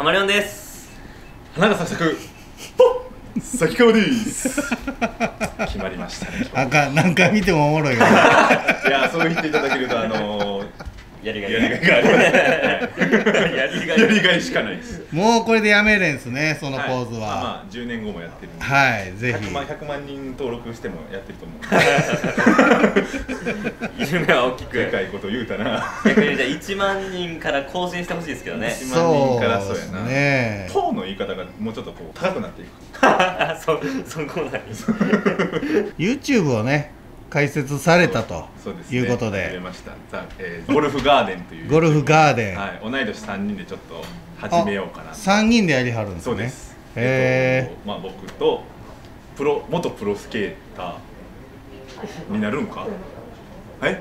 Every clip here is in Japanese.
ハマリオンです。花が咲く咲川です。決まりましたねあかん。何回見てもおもろいわ。いやそう言っていただけるとあのやりがいやりがいが。ありますやりがい。やりがいしかないです。もうこれでやめれんすねそのポーズいまあはまあ10年後もやってるんで。はい、ぜひ。100万100万人登録してもやってると思う。夢は大きく。でかいこと言うたな。逆にじゃあ1万人から更新してほしいですけどね。1万人からそうやな。ねポーの言い方がもうちょっとこう高くなっていく。そそこなんです。YouTube をね開設されたということで。ゴルフガーデンという。ゴルフガーデン、はい。同い年3人でちょっと始めようかなと。3人でやりはるんですね。そうです。へえっとまあ僕とプロ元プロスケーターになるんか？はい。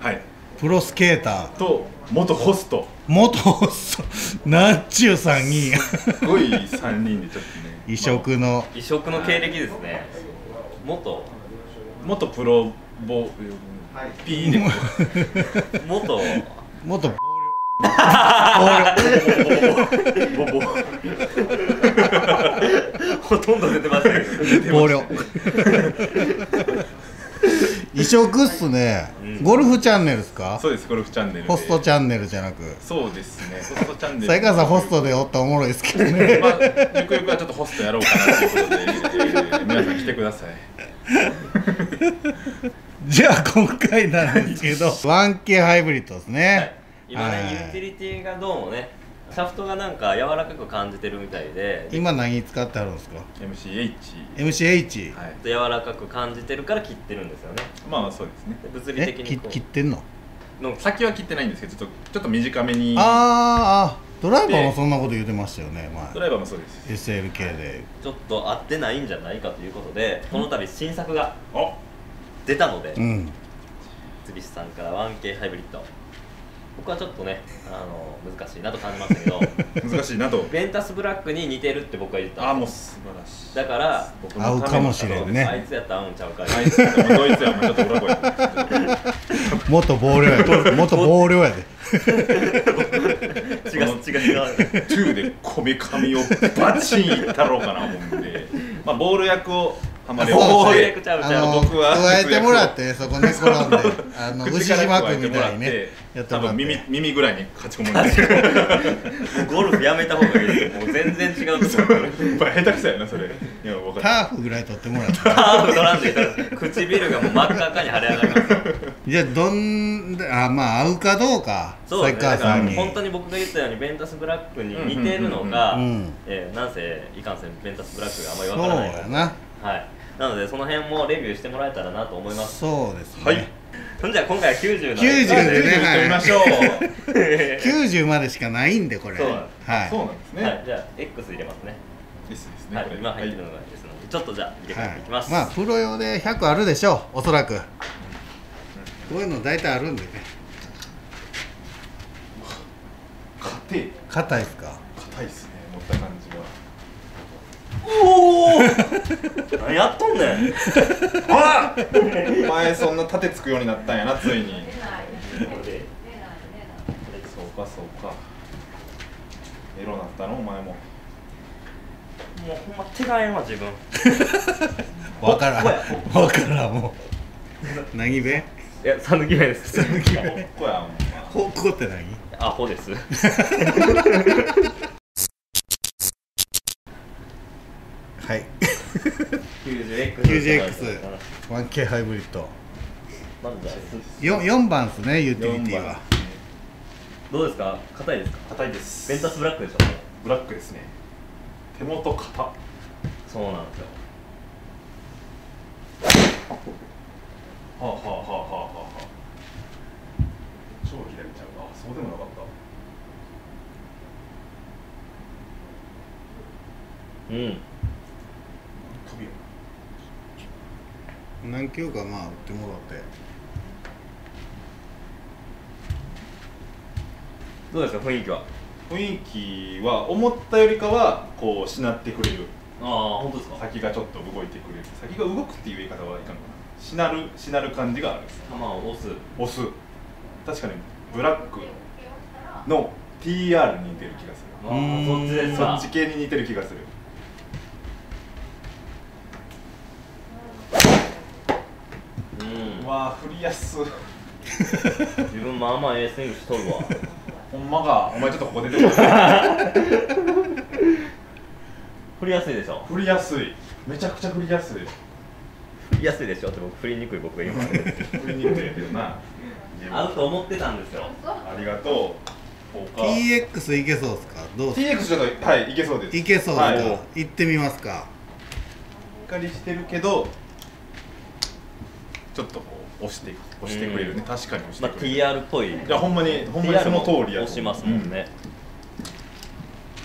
はい。プロスケーター。と元ホスト。元ホスト。なんちゅう3人やすごい三人でちょっとね。異色の。異色の経歴ですね。元まあ元プロボピーでも元元ボボほとんど出てましたけど暴量異色っすね、ゴルフチャンネルですか？そうですゴルフチャンネルで。ホストチャンネルじゃなく。そうですね。ホストチャンネル。才川さんホストでおったらおもろいですけどね。まあゆくゆくはちょっとホストやろうかなということで、えー皆さん来てください。じゃあ今回なんですけど 1K ハイブリッドですね、今ね、はい。ユーティリティがどうもねシャフトがなんか柔らかく感じてるみたいで。今何使ってあるんですか？MCH。MCH はい。柔らかく感じてるから切ってるんですよね。まあそうですね。で物理的に切ってんの？の先は切ってないんですけどちょっとちょっと短めに。あーあドライバーもそんなこと言ってましたよね前。ドライバーもそうです。SLK で。ちょっと合ってないんじゃないかということでこの度新作があ出たのでうん。三菱さんから 1K ハイブリッド。僕はちょっとねあの難しいなと感じましたけど 難しいなと。ベンタスブラックに似てるって僕は言ったあんでもう素晴らしい。だから僕の合うかもしれんね。あいつやったら合うんちゃうかあいつでもドイツやもうちょっと裏声。元暴量やで元暴量やで違う違う違う2でこめかみをバチンいったろうかな思うんで。まあボール役をハマれそう。ボールで僕は加えてもらってそこ寝転んで。あの牛島君みたいにねやって多分もらって。耳耳ぐらいに勝ち込むんでもう ゴルフやめた方がいいもう全然違うと思う下手くそやなそれ。今分かタっーフぐらい取ってもらって。ハーフ取らんでいたら唇がもう真っ赤に腫れ上がりますよ。じゃあどんあまあ合うかどうか。そうですね。だから川さんに。本当に僕が言ったようにベンタスブラックに似てるのがうんうんうん。うんえーなんせいかんせんベンタスブラックがあまりそうわからないやな。はいなのでその辺もレビューしてもらえたらなと思います。そうですね、はい。そんじゃあ今回は90の90たでね90してみましょう。90までしかないんでこれ。そう。なんですはい。そうなんですね、はい。じゃあ X 入れますね。ですですね、はい。今入ってるのがですのでちょっとじゃあ入れ替えていきます。まあプロ用で100あるでしょうおそらく。こういうの大体あるんでね。硬い。硬いっすか？硬いっすね持った感じが。おお何やっとんねん。あお前そんな盾つくようになったんやなついに。そうかそうか。エロなったの？お前も。もうほんま手がええわ自分。わからん。わからんもう。何べ？いや讃岐目です。ほっこやほん。ま方向って何？アホです。はい 90X 90X 1K ハイブリッド。まずじゃあ 4, 4番っすねユーティリティは。どうですか？硬いですか？硬いです。ベンタスブラックでしょ？ブラックですね。手元硬。そうなんですよ。はあはあはあはあはあはあ。超左ちゃうあそうでもなかった。うん何球かまあ打ってもらって。どうですか雰囲気は？雰囲気は思ったよりかはこうしなってくれる。ああ本当ですか？先がちょっと動いてくれる。先が動くっていう言い方はいかんかな。しなるしなる感じがある。球を押す。押す。確かにブラックの TR に似てる気がする。そっちですそかっち系に似てる気がする振りやす。自分まあまあええスイングしとるわ。ほんまがお前ちょっとここ出てこい。振りやすいでしょ？振りやすい。めちゃくちゃ振りやすい。振りやすいでしょって僕振りにくい僕が言いますけど振りにくいけどな。合うと思ってたんですよ。ありがとう。他 TX いけそうですか？どうです TX ちょっとはいいけそうです。かいけそうですか、はい。行ってみますか。しっかりしてるけどちょっとこう押して押してくれるね、うん。確かに押しまあてくれる、TR っぽい。いやほんまにほんまにその通りやと押しますもんね、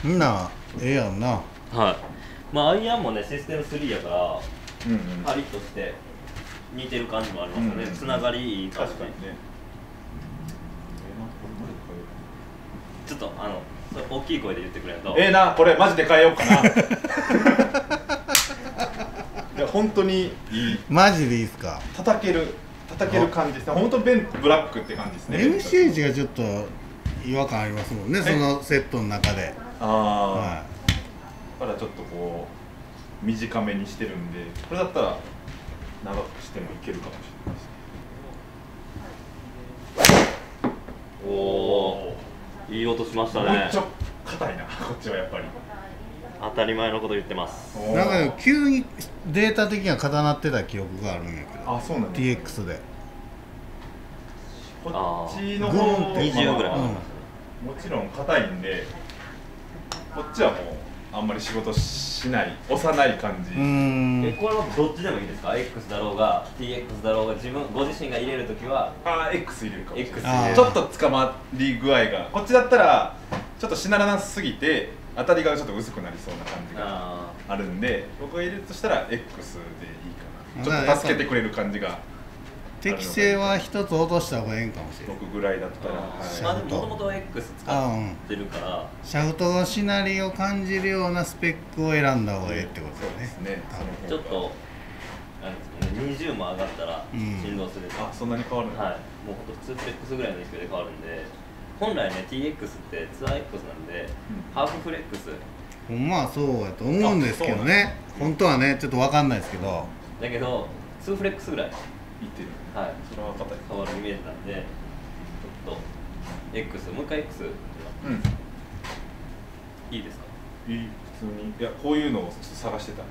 みんなええやんな。はい。まあアイアンもねシステム3やからうんうん。パリッとして似てる感じもありますよね、うんつながりいい感じ確かにね。ちょっとあの大きい声で言ってくれると。ええなこれマジで変えようかな。いや本当にいい。マジでいいですか？叩ける叩ける感じですね。本当ベンブラックって感じですね。MCH がちょっと違和感ありますもんね。そのセットの中で。ああ、はだからちょっとこう短めにしてるんでこれだったら長くしてもいけるかもしれないですおおー。いい音しましたね。もう一丁硬いなこっちはやっぱり当たり前のこと言ってます。いなんかでも急にデータ的には固なってた記憶があるんやけど。あそうなんだ。TX で。こっちの方グー。ンって20ぐらいありうん。ますもちろん硬いんでこっちはもうあんまり仕事しない幼い感じ、えこれはどっちでもいいですか？X だろうが TX だろうが自分ご自身が入れるときはあー X 入れるかもしれない。X あー。ちょっと捕まり具合が。こっちだったらちょっとしならなすぎて当たりがちょっと薄くなりそうな感じがああるんで僕が入れるとしたら X でいいかな。まあちょっと助けてくれる感じが適性は一つ落とした方がええんかもしれない。僕ぐらいだったら、あはい。まあでももともと X 使ってるから。シャフトのしなりを感じるようなスペックを選んだ方がええってことそうですね。ちょっとなんですかね20も上がったらうん。振動する、あそんなに変わるの？はい。もうほんと2フレックスぐらいの勢いで変わるんで本来ね TX って 2RX なんで、うん。ハーフフレックス。ほんまはそうやと思うんですけどね。本当はねちょっと分かんないですけど。だけど2フレックスぐらい、いってるはい、それは硬い変わるイメージなんでちょっと X もう一回 X うん。いいですか？いい。普通に。いやこういうのをちょっと探してた。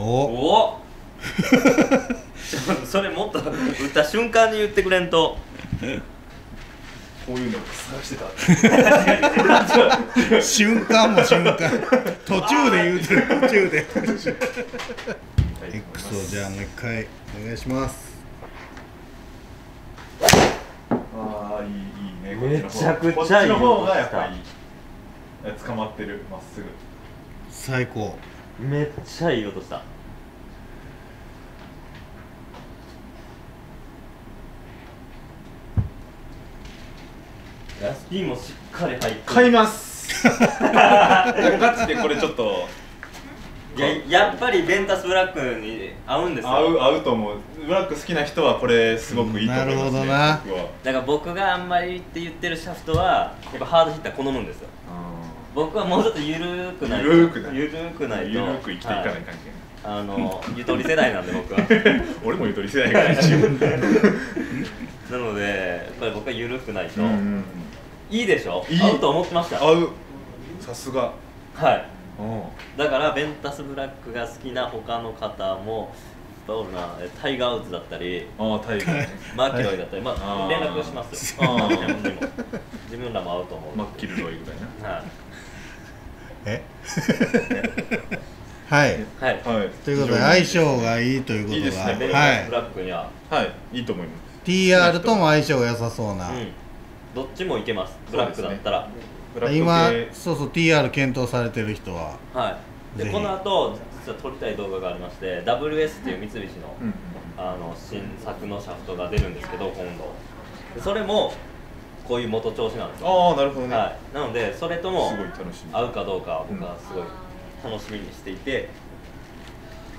お。お。それもっと打った瞬間に言ってくれんとこういうのを探してた 瞬間も瞬間。途中で言うてる。途中で。X をじゃあもう一回お願いします。ああいいいいねこっちの方。めちゃくちゃいいこっちの方がやっぱり捕まってる。まっすぐ。最高。めっちゃいい音したスピンもしっかり入って買います。ガチでこれちょっといややっぱりベンタスブラックに合うんですよ。合う合うと思う。ブラック好きな人はこれすごくいいと思います、ね、なるほどな。だから僕があんまりって言ってるシャフトはやっぱハードヒッター好むんですよ。僕はもうちょっとゆるーくないとゆるーくない。ゆるーくないとゆるく生きていかない関はい。係あのゆとり世代なんで僕は。俺もゆとり世代から一応 なのでやっぱり僕はゆるくないと、うんうんいいでしょ？いい。合うと思ってました合う。さすが。はい。う。んだからベンタスブラックが好きな他の方もどうな。えタイガー・ウッズだったりああタイガーね。マキロイだったり、まあ連絡しますよ。あー。自分にも。自分らも合うと思う。マッキルロイぐらいはえ？はい。い、はい。なはい。ということで相性がいいということが。いいですね。ベンはタスブラックには、はい。いいと思います TR とも相性が良さそうな、うん、どっちもいけます。ブラックだったら、ブラック今系そうそう TR 検討されてる人は。はい。でこの後実は撮りたい動画がありまして WS っていう三菱の,、うん。あの新作のシャフトが出るんですけど今度。でそれもこういう元調子なんですよ、ああなるほどね、はい、なのでそれともすごい楽しみ。合うかどうかは僕はすごい楽しみにしていて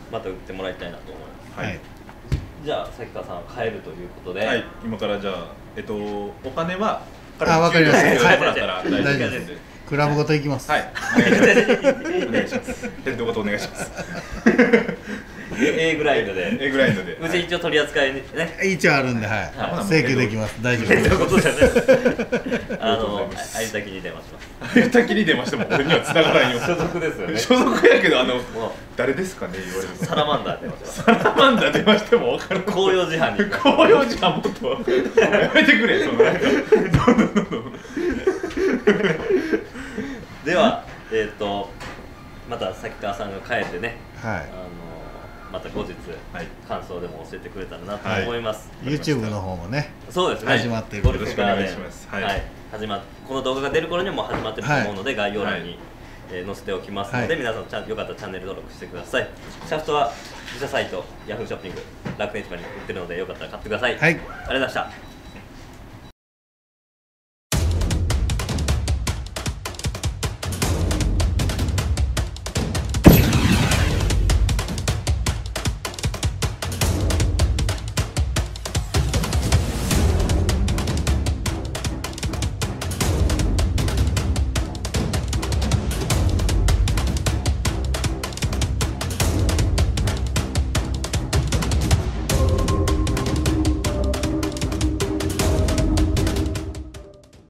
また売ってもらいたいなと思います。はい、はいじゃあ崎川さんは買えるということで、はい、今からじゃあえっとお金はあわかりました。大丈夫でで。すすクラブごと行きます。はい。お願いします。ヘッドごとお願いします。A グラインドで。A グラインドで。うち一応取り扱いね。一応あるんではい、はい。請求できます。大丈夫です。ことじゃないます。ありたきに電話します。あれだけに出ましても俺には繋がらんよ。所属ですよね。所属やけどあのもう誰ですかね言われるサラマンダー電話します。サラマンダー出ましても分からん。紅葉時半に紅葉時はもっとやめてくれその。なんかどんどんどんどんではえっ、とまた崎川さんが帰ってね。はあのまた後日、はい感想でも教えてくれたらなとはい思います、い。YouTube の方もねそうですね。始まってる。ゴルフガーデンはい。はい。始まっこの動画が出る頃にはもう始まってると思うので、概要欄に、はいえー載せておきますので、はい。皆さんちゃんよかったらチャンネル登録してください。シャフトは自社サイト Yahoo ショッピング楽天市場に売ってるのでよかったら買ってください、はい。ありがとうございました